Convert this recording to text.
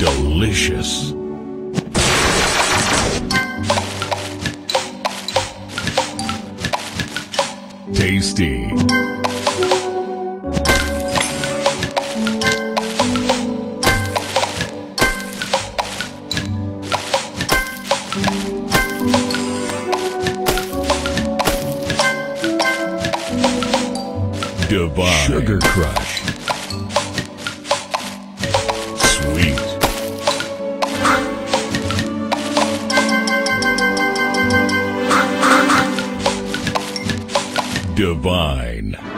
Delicious. Tasty. Divine. Sugar Crush. divine.